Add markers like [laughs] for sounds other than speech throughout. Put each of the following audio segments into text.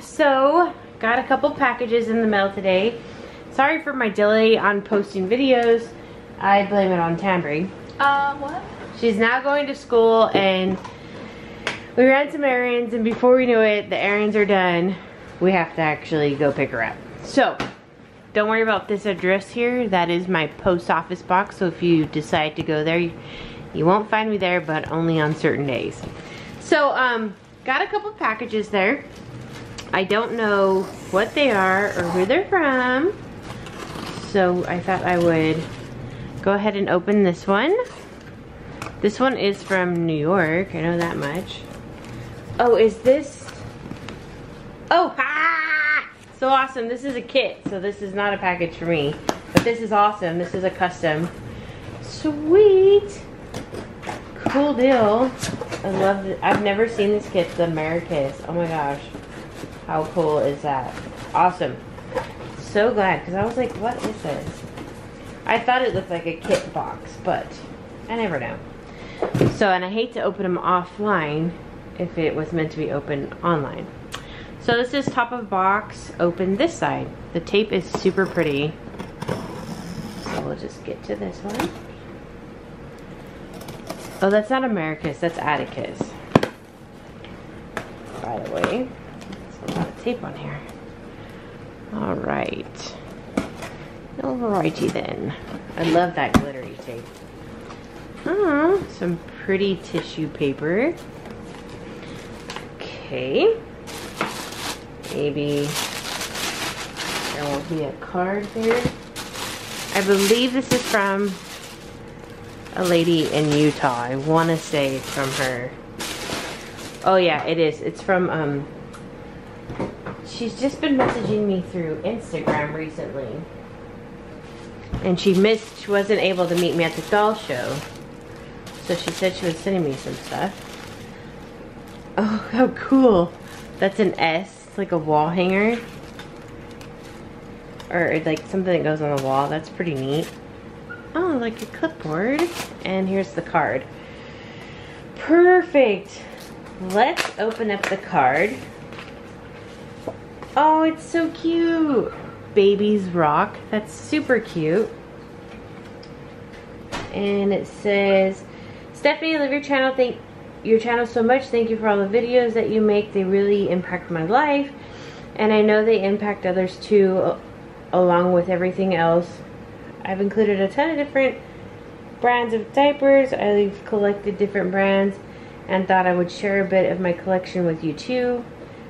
So, got a couple packages in the mail today. Sorry for my delay on posting videos. I blame it on Tambry. Uh, what? She's now going to school and we ran some errands and before we knew it, the errands are done. We have to actually go pick her up. So, don't worry about this address here. That is my post office box. So if you decide to go there, you, you won't find me there, but only on certain days. So, um, got a couple packages there. I don't know what they are or who they're from. So I thought I would go ahead and open this one. This one is from New York, I know that much. Oh, is this? Oh, ah! So awesome, this is a kit, so this is not a package for me. But this is awesome, this is a custom. Sweet! Cool deal. I love it. I've never seen this kit, the Americas. Oh my gosh. How cool is that? Awesome. So glad, because I was like, what is this? I thought it looked like a kit box, but I never know. So, and I hate to open them offline if it was meant to be open online. So this is top of box, open this side. The tape is super pretty. So we'll just get to this one. Oh, that's not Americas, that's Atticus. By the way, there's a lot of tape on here. All right. Alrighty then. I love that glittery tape. Ah, some pretty tissue paper. Okay. Maybe there will be a card here. I believe this is from a lady in Utah. I want to say it's from her. Oh yeah, it is. It's from, um, she's just been messaging me through Instagram recently. And she missed, she wasn't able to meet me at the doll show. So she said she was sending me some stuff. Oh, [laughs] how cool. That's an S, like a wall hanger. Or like something that goes on the wall. That's pretty neat. Oh, like a clipboard. And here's the card. Perfect. Let's open up the card. Oh, it's so cute. Babies Rock. That's super cute. And it says, Stephanie, I love your channel. Thank your channel so much. Thank you for all the videos that you make. They really impact my life. And I know they impact others too, along with everything else. I've included a ton of different brands of diapers. I've collected different brands and thought I would share a bit of my collection with you too.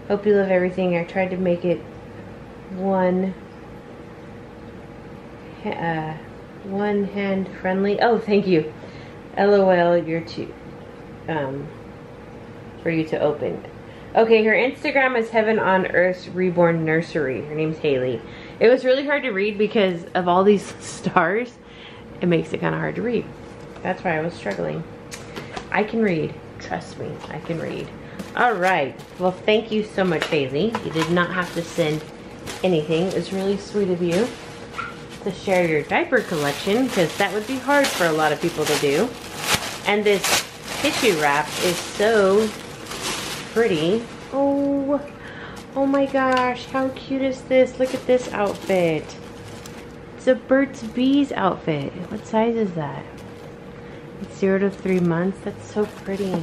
Hope you love everything. I tried to make it one uh, one hand friendly. Oh, thank you. LOL, you're too um, for you to open. Okay, her Instagram is Heaven on Earth's Reborn Nursery. Her name's Haley. It was really hard to read because of all these [laughs] stars. It makes it kind of hard to read. That's why I was struggling. I can read. Trust me, I can read. All right. Well, thank you so much, Haley. You did not have to send anything. It was really sweet of you to share your diaper collection because that would be hard for a lot of people to do. And this tissue wrap is so pretty. Oh, oh my gosh, how cute is this? Look at this outfit. It's a Burt's Bees outfit. What size is that? It's zero to three months. That's so pretty.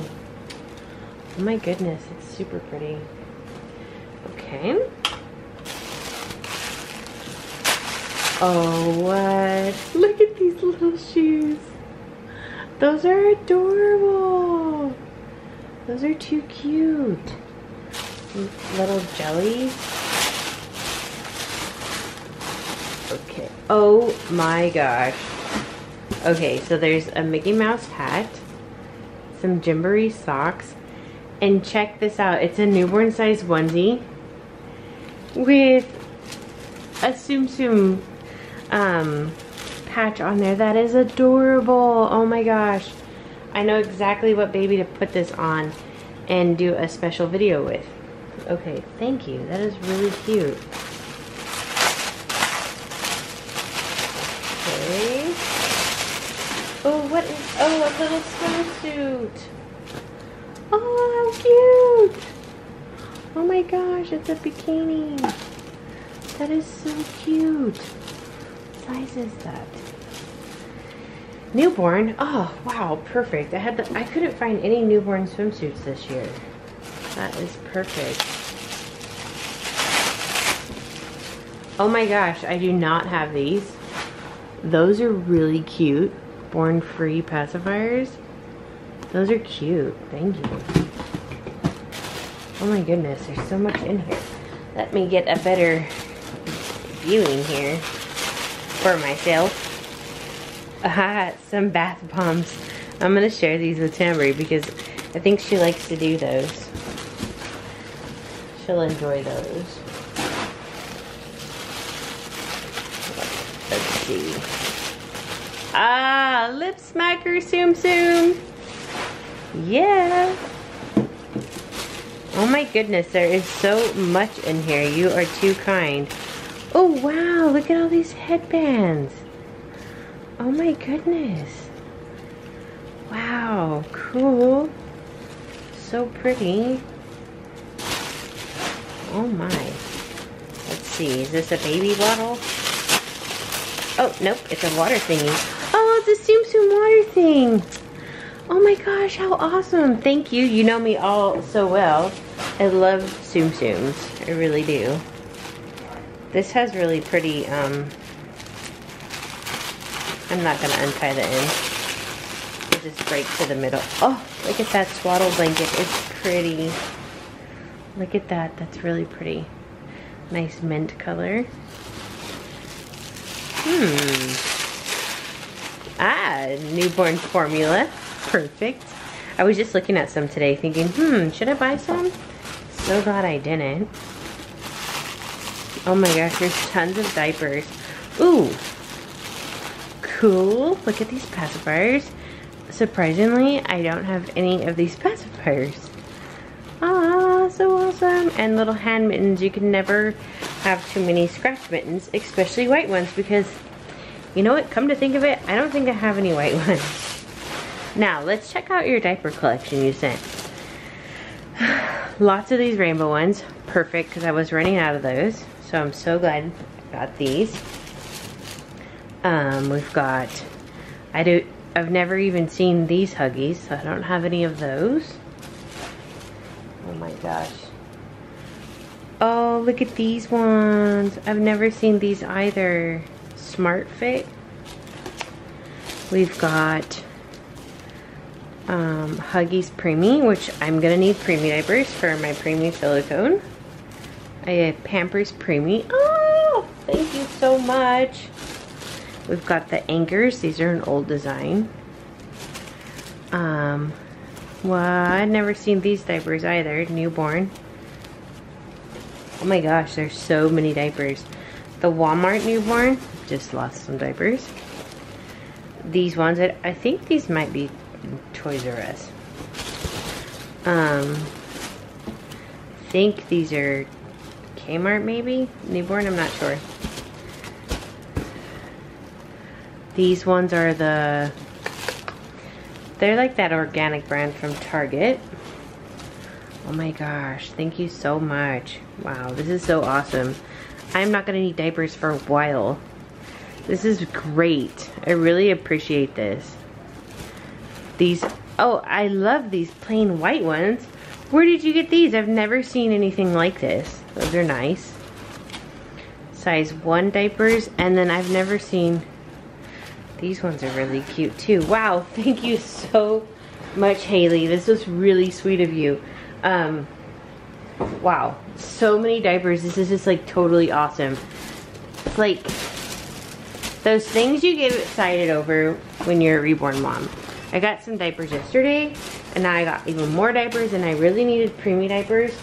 Oh my goodness, it's super pretty. Okay. Oh, what? [laughs] Look at these little shoes. Those are adorable. Those are too cute. Little jellies. Okay. Oh my gosh. Okay, so there's a Mickey Mouse hat, some Gymboree socks, and check this out. It's a newborn size onesie with a Tsum Tsum um, patch on there. That is adorable. Oh my gosh. I know exactly what baby to put this on and do a special video with. Okay, thank you. That is really cute. Okay. Oh, what is, oh, a little snowsuit. Oh, how cute. Oh my gosh, it's a bikini. That is so cute. What size is that? Newborn. Oh, wow, perfect. I had the, I couldn't find any newborn swimsuits this year. That is perfect. Oh my gosh, I do not have these. Those are really cute. Born Free pacifiers. Those are cute. Thank you. Oh my goodness, there's so much in here. Let me get a better viewing here for myself. [laughs] Ah, some bath bombs. I'm gonna share these with Tambry because I think she likes to do those. She'll enjoy those. Let's see. Ah, lip smacker Tsum Tsum. Yeah. Oh my goodness, there is so much in here. You are too kind. Oh wow, look at all these headbands. Oh my goodness. Wow, cool. So pretty. Oh my. Let's see, is this a baby bottle? Oh, nope, it's a water thingy. Oh, it's a Tsum Tsum water thing. Oh my gosh, how awesome. Thank you. You know me all so well. I love Tsum Tsums. I really do. This has really pretty, um, I'm not going to untie the end. It just break to the middle. Oh, look at that swaddle blanket. It's pretty. Look at that. That's really pretty. Nice mint color. Hmm. Ah, newborn formula. Perfect. I was just looking at some today thinking, hmm, should I buy some? So glad I didn't. Oh my gosh, there's tons of diapers. Ooh. Cool. Look at these pacifiers. Surprisingly, I don't have any of these pacifiers. Ah, so awesome. And little hand mittens. You can never have too many scratch mittens, especially white ones, because you know what? Come to think of it, I don't think I have any white ones. Now, let's check out your diaper collection you sent. [sighs] Lots of these rainbow ones. Perfect, because I was running out of those. So I'm so glad I got these. Um, we've got, I do, I've never even seen these Huggies, so I don't have any of those. Oh my gosh. Oh, look at these ones. I've never seen these either. Smart Fit. We've got um, Huggies Preemie, which I'm to need preemie diapers for my preemie silicone. I have Pampers Preemie. Oh, thank you so much. We've got the anchors. These are an old design. Um, well, I've never seen these diapers either. Newborn. Oh my gosh, there's so many diapers. The Walmart newborn, just lost some diapers. These ones, I think these might be Toys R Us. Um, I think these are Kmart maybe? Newborn, I'm not sure. These ones are the, they're like that organic brand from Target. Oh my gosh, thank you so much. Wow, this is so awesome. I'm not gonna need diapers for a while. This is great. I really appreciate this. These, oh, I love these plain white ones. Where did you get these? I've never seen anything like this. Those are nice. Size 1 diapers, and then I've never seen these ones are really cute too. Wow, [laughs] thank you so much, Haley. This was really sweet of you. Um, wow, so many diapers. This is just like totally awesome. It's like those things you get excited over when you're a reborn mom. I got some diapers yesterday, and now I got even more diapers, and I really needed preemie diapers.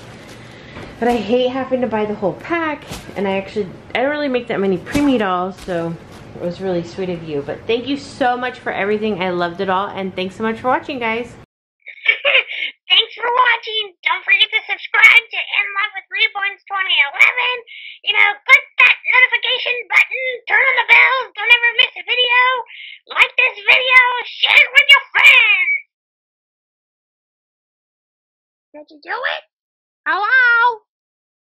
But I hate having to buy the whole pack, and I actually, I don't really make that many preemie dolls, so it was really sweet of you. But thank you so much for everything. I loved it all. And thanks so much for watching, guys. For watching. Don't forget to subscribe to In Love with Reborns 2011. You know, click that notification button, turn on the bell, don't ever miss a video. Like this video, share it with your friends. Did you do it? Hello?